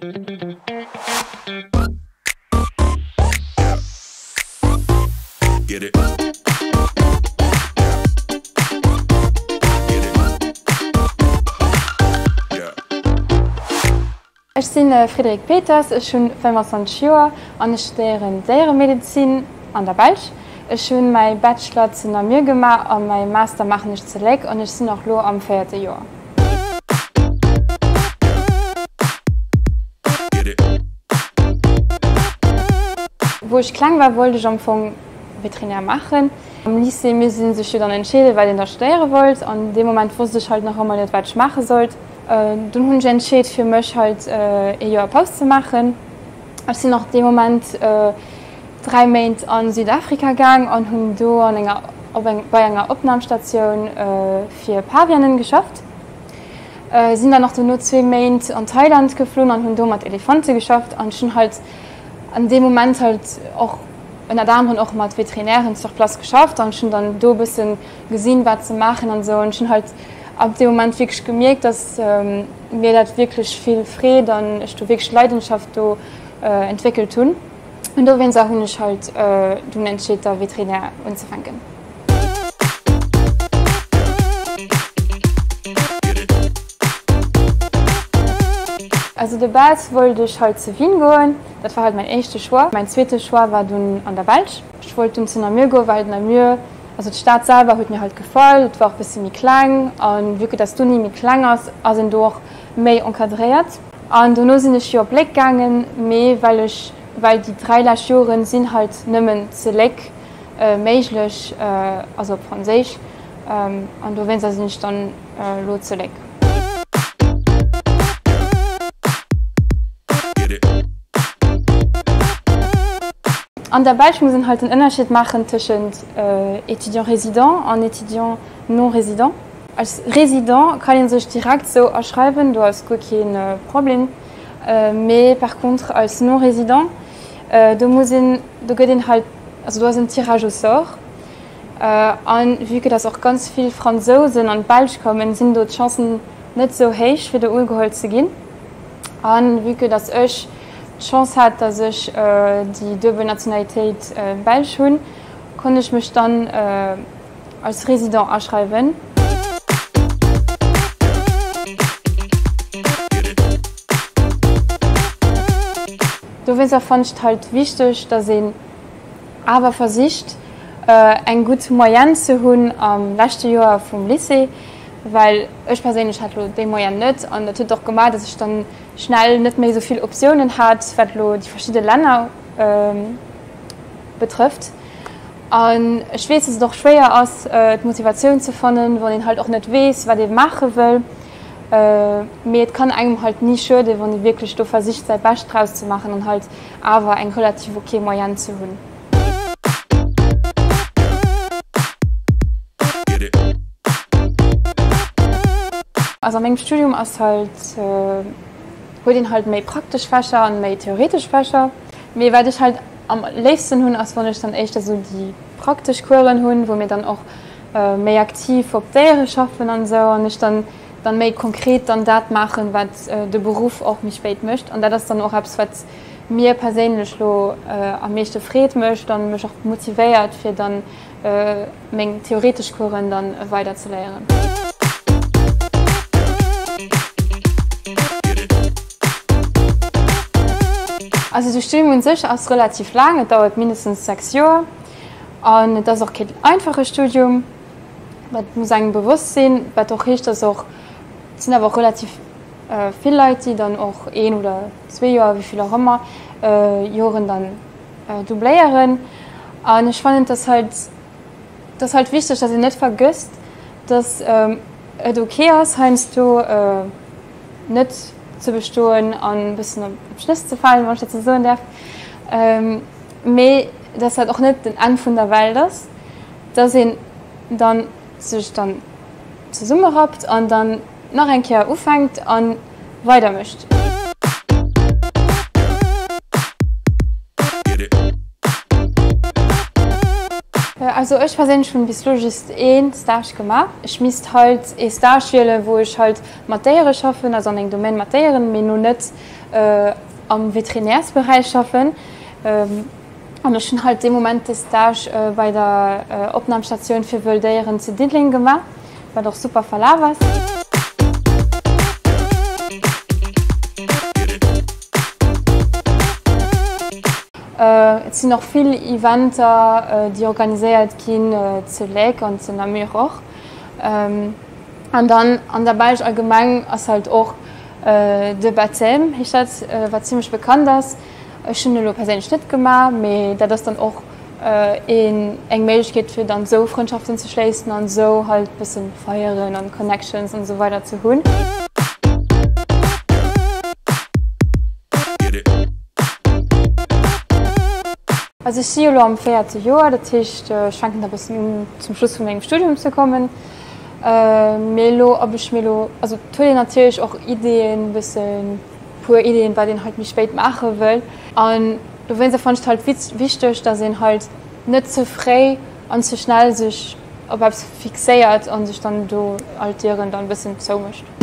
Get it. Ech sinn Friedrik Peters ech hun 25 Joer an steieren säiere Medizin an der Belsch. Ech hunn mei Bachelor zun a mir gemar an mei Master machen ichch zeleg an ichch sinn noch lo am 4. Joer. Wo ich klein war, wollte ich am Anfang Veterinär machen. Am Lycée mir sind sich dann entschieden, weil ich da studieren wollte. Und in dem Moment wusste ich halt noch einmal nicht, was ich machen sollte. Äh, dann habe ich entschieden, für mich halt äh, ein Jahr Pause zu machen. Ich bin nach dem Moment äh, drei Monate an Südafrika gegangen und habe da bei einer Aufnahmestation äh, für Pavianen geschafft. Äh, sind dann noch nur zwei Monate in Thailand geflogen und haben da mit Elefanten geschafft. Und schon halt an dem Moment halt auch in der Dame auch mal Veterinären zur Platz geschafft und schon dann do bisschen gesehen was zu machen und so und schon halt ab dem Moment wirklich gemerkt, dass ähm, mir das wirklich viel Frieden dann du wirklich Leidenschaft do, äh, entwickelt tun und da wenn ich halt äh, du entschied der Veterinär anzufangen. De Bas wollte ich halt zu Wien gehen. Das war halt mein echte Schwar. Mein zweiter Schwar war dann an der Wald. Ich wollte zu Namur gehen, weil Namur, also die Stadt selber hat mir halt gefallen. Es war auch ein bisschen mehr klang und wirklich, dass du nicht mehr klang hast, also durch mehr enkadriert. Und dann sind ich hier Blick gegangen, mehr, weil ich, weil die drei Laschuren sind halt nicht mehr zu leck, äh, möglich, äh, also Französisch. Ähm, und du wenn sie nicht dann äh, lo zu leck. An der Beispiel muss halt den Unterschied machen zwischen äh, Etudiant Resident und Etudiant non résident. Als Resident kann sich direkt so erschreiben, du hast kein äh, Problem. Äh, mais par contre als non résident, äh, du musst ihn, du den halt also du hast ein Tirage au sort. Äh, an wie das auch ganz viel Franzosen und Belsch kommen, sind dort Chancen nicht so heich für den Ungehol zu gehen. An wie das euch, Chance hat, dass ich äh, die double Nationalität äh, belge habe, konnte ich mich dann äh, als Resident erschreiben. Du wirst fand ich halt wichtig, dass ich aber versicht äh, ein gut Moyen zu haben am letzten Jahr vom Lycée, weil ich persönlich hatte den Moyen nicht und das hat doch gemacht, dass ich dann schnell nicht mehr so viele Optionen hat, was die verschiedenen Länder ähm, betrifft. Und ich weiß, es ist doch schwer aus, äh, die Motivation zu finden, wo ich halt auch nicht weiß, was ich machen will. Äh, mir kann einem halt nie schade, wenn ich wirklich so versicht sei, Best draus zu machen und halt aber ein relativ okay Moyen zu haben. also meinem Studium aus halt äh, den halt méi praktisch Fächer an méi theoretisch Fächer mir werde ich halt am leisten hunn as wann ich dann echt so die praktisch kuren hunn wo mir dann auch äh, méi aktiv op dere schaffen an so an ich dann dann méi konkret dann dat machen wat äh, de Beruf auch mich spät mcht an da das dann auch abs wat mir perélech lo äh, am meeschte Fred mcht dann mech auch motivéiert fir dann äh, mengg theoretisch Kuren dann äh, weiter zu leieren. Ja. Also die Stimmung sich ist relativ lang, es dauert mindestens sechs Jahre. Und das ist auch kein einfaches Studium. Man muss einem bewusst sein, weil doch ist das auch, sind aber auch relativ äh, viele Leute, die dann auch ein oder zwei Jahre, wie viel auch immer, äh, Jahren dann äh, dublieren. Und ich fand das halt, das halt wichtig, dass ihr nicht vergisst, dass ähm, okay ist, heinst du äh, nicht zu bestohlen an ein bisschen am Schluss zu fallen, wenn ich das so darf. Ähm, aber das hat auch nicht den Anfang der Welt ist, dass ihr dann sich dann habt und dann nach ein Jahr anfängt und weiter Also ich persönlich schon bis just ein Stage gemacht. Ich müsste halt Stage wählen, wo ich halt Materie schaffe, also an einem Domain Materien, mir nur nicht äh, am Veterinärsbereich schaffen. Ähm, ich schon halt dem Moment des Stage äh, bei der äh, Obnahmestation für Wöldieren zu Didling gemacht, war doch super verla Äh, sind noch viel Eventer, äh, die organisiert gin äh, ze Lake und ze Namir och. Ähm, an dann an der Belsch allgemeng ass halt och äh, de Batem. Ich hat äh, war ziemlich bekannt ass schënne lo per Schnitt gemar, méi dat das dann och äh, en eng Mlechkeet fir dann so Freundschaften zu schleessen an so halt bisssen feieren an Connections und so weiter zu hunn. Also ich sehe am vierte Jahr, das heißt, schwanken da ein bisschen um zum Schluss von meinem Studium zu kommen. Äh, Melo, aber ich Melo, also toll natürlich auch Ideen, ein bisschen pure Ideen, bei denen halt mich spät machen will. Und du findest davon halt wichtig, dass sie halt nicht zu frei und zu schnell sich etwas fixiert und sich dann du altieren dann ein bisschen zumischt. Get